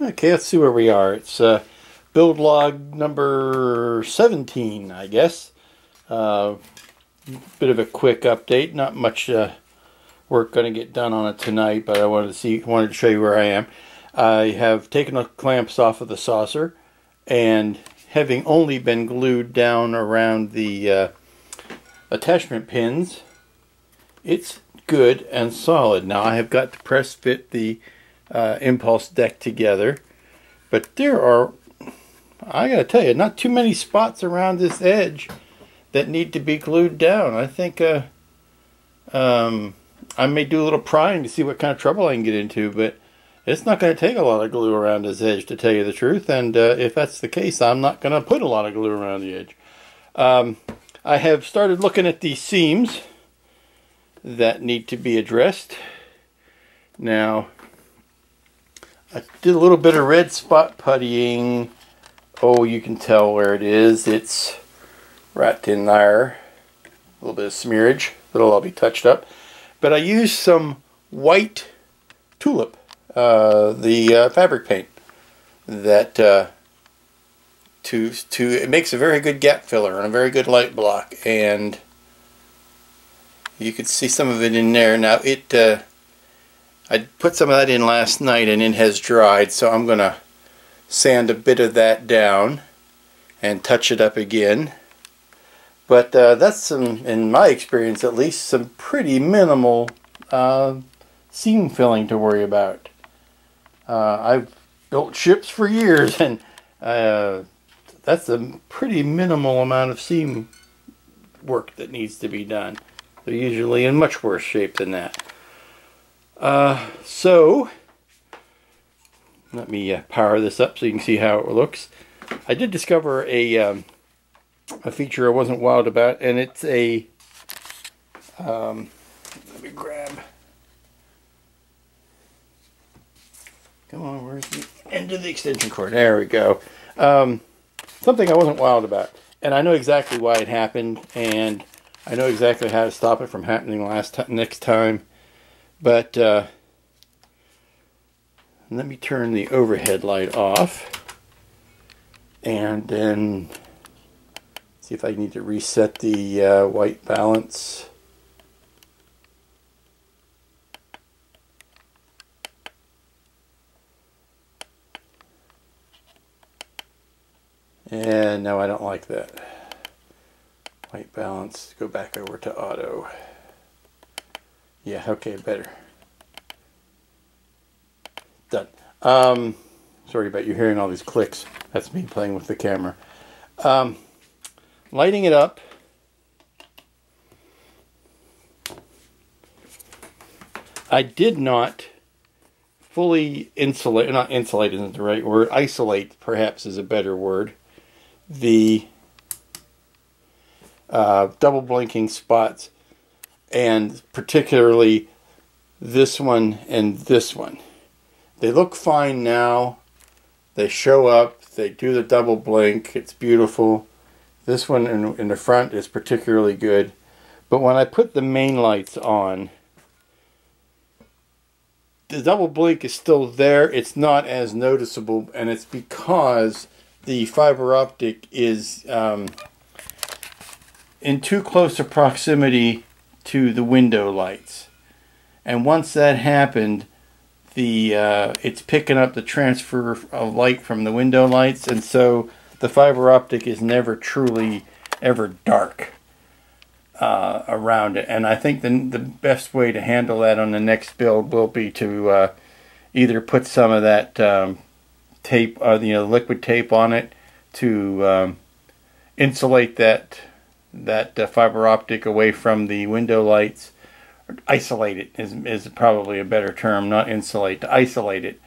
Okay, let's see where we are. It's uh, build log number 17, I guess. Uh, bit of a quick update. Not much uh, work going to get done on it tonight, but I wanted to see, wanted to show you where I am. I have taken the clamps off of the saucer, and having only been glued down around the uh, attachment pins, it's good and solid. Now I have got to press fit the uh, impulse deck together. But there are, I gotta tell you, not too many spots around this edge that need to be glued down. I think uh, um, I may do a little prying to see what kind of trouble I can get into, but it's not going to take a lot of glue around this edge to tell you the truth. And uh, if that's the case, I'm not going to put a lot of glue around the edge. Um, I have started looking at the seams that need to be addressed. Now, I did a little bit of red spot puttying. Oh, you can tell where it is. It's right in there. A little bit of smearage. That'll all be touched up. But I used some white tulip, uh, the uh, fabric paint, that uh, to to it makes a very good gap filler and a very good light block, and you can see some of it in there. Now it uh, I put some of that in last night and it has dried so I'm going to sand a bit of that down and touch it up again. But uh, that's some, in my experience at least, some pretty minimal uh, seam filling to worry about. Uh, I've built ships for years and uh, that's a pretty minimal amount of seam work that needs to be done. They're usually in much worse shape than that. Uh, so, let me uh, power this up so you can see how it looks. I did discover a, um, a feature I wasn't wild about, and it's a, um, let me grab, come on, where's the end of the extension cord? There we go. Um, something I wasn't wild about, and I know exactly why it happened, and I know exactly how to stop it from happening last next time. But uh, let me turn the overhead light off and then see if I need to reset the uh, white balance. And no, I don't like that. White balance, go back over to auto. Yeah, okay, better. Done. Um, sorry about you hearing all these clicks. That's me playing with the camera. Um, lighting it up. I did not fully insulate, not insulate isn't the right word, isolate perhaps is a better word, the uh, double blinking spots and particularly this one and this one. They look fine now. They show up. They do the double blink. It's beautiful. This one in, in the front is particularly good. But when I put the main lights on, the double blink is still there. It's not as noticeable, and it's because the fiber optic is um, in too close a proximity to the window lights. And once that happened, the uh, it's picking up the transfer of light from the window lights, and so the fiber optic is never truly ever dark uh, around it. And I think the the best way to handle that on the next build will be to uh, either put some of that um, tape, uh, you know, liquid tape on it to um, insulate that that uh, fiber optic away from the window lights. Isolate it is, is probably a better term, not insulate, to isolate it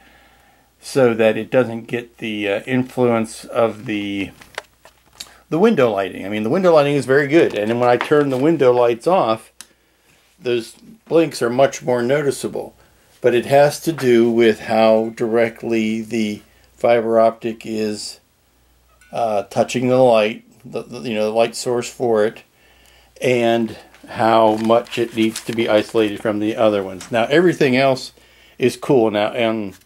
so that it doesn't get the uh, influence of the the window lighting. I mean, the window lighting is very good, and then when I turn the window lights off, those blinks are much more noticeable. But it has to do with how directly the fiber optic is uh, touching the light the, the, you know the light source for it and how much it needs to be isolated from the other ones. Now everything else is cool now and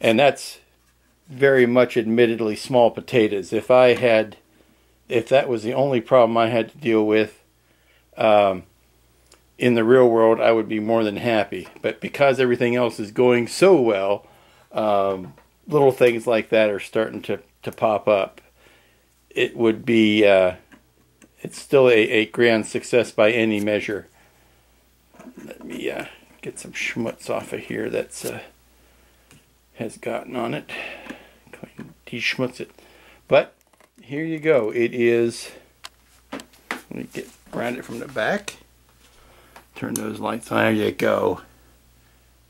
and that's very much admittedly small potatoes. If I had, if that was the only problem I had to deal with um, in the real world, I would be more than happy. But because everything else is going so well, um, little things like that are starting to, to pop up. It would be, uh, it's still a, a grand success by any measure. Let me uh, get some schmutz off of here that's uh, has gotten on it. De-schmutz it. But here you go. It is, let me get around it from the back. Turn those lights on. There you go.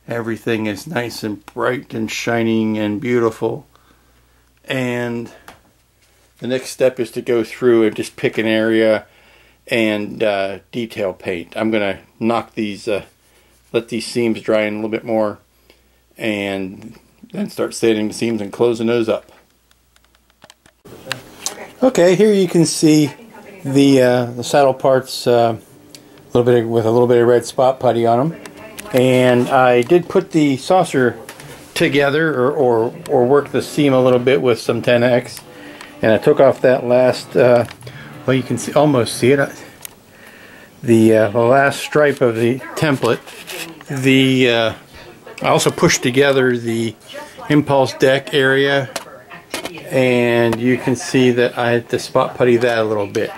Everything is nice and bright and shining and beautiful. And the next step is to go through and just pick an area and uh, detail paint. I'm going to knock these, uh, let these seams dry in a little bit more and then start sanding the seams and closing those up. Okay, here you can see the, uh, the saddle parts uh, a little bit of, with a little bit of red spot putty on them. And I did put the saucer together or, or, or work the seam a little bit with some Tenax. And I took off that last, uh, well you can see, almost see it, the, uh, the last stripe of the template. The uh, I also pushed together the impulse deck area and you can see that I had to spot putty that a little bit.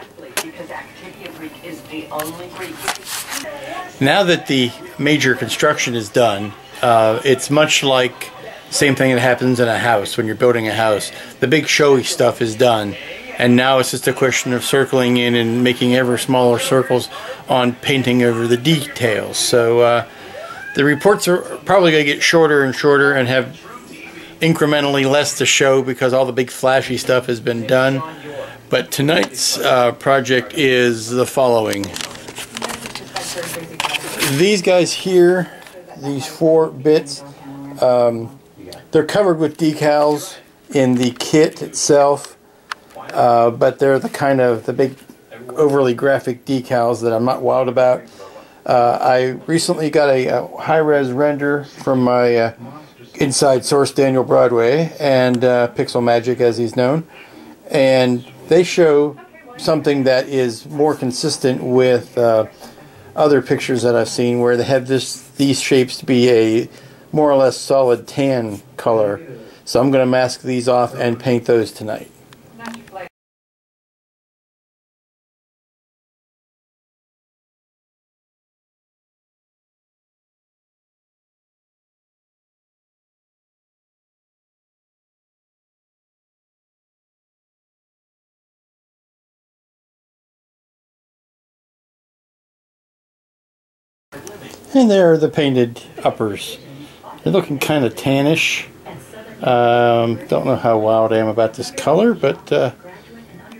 Now that the major construction is done, uh, it's much like same thing that happens in a house when you're building a house. The big showy stuff is done, and now it's just a question of circling in and making ever smaller circles on painting over the details. So uh, the reports are probably going to get shorter and shorter and have incrementally less to show because all the big flashy stuff has been done. But tonight's uh, project is the following these guys here, these four bits, um, they're covered with decals in the kit itself, uh, but they're the kind of the big overly graphic decals that I'm not wild about. Uh, I recently got a, a high-res render from my uh, inside source Daniel Broadway and uh, Pixel Magic as he's known, and they show something that is more consistent with uh, other pictures that I've seen where they have this these shapes to be a more or less solid tan color. So I'm going to mask these off and paint those tonight. And there are the painted uppers. They're looking kind of tannish. Um, don't know how wild I am about this color, but uh,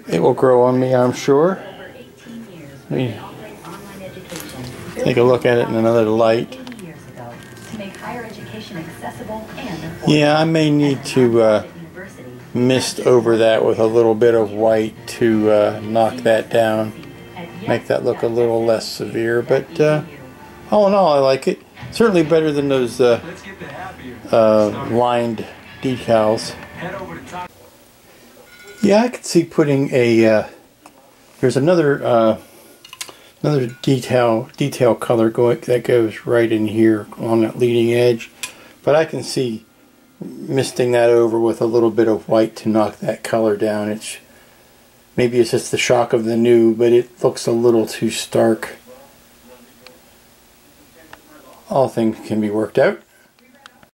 it will grow on me, I'm sure. Let me take a look at it in another light. Yeah, I may need to uh, mist over that with a little bit of white to uh, knock that down, make that look a little less severe, but uh, all in all, I like it. Certainly better than those uh, uh, lined decals. Yeah, I could see putting a. Uh, there's another uh, another detail detail color going that goes right in here on that leading edge, but I can see misting that over with a little bit of white to knock that color down. It's maybe it's just the shock of the new, but it looks a little too stark all things can be worked out.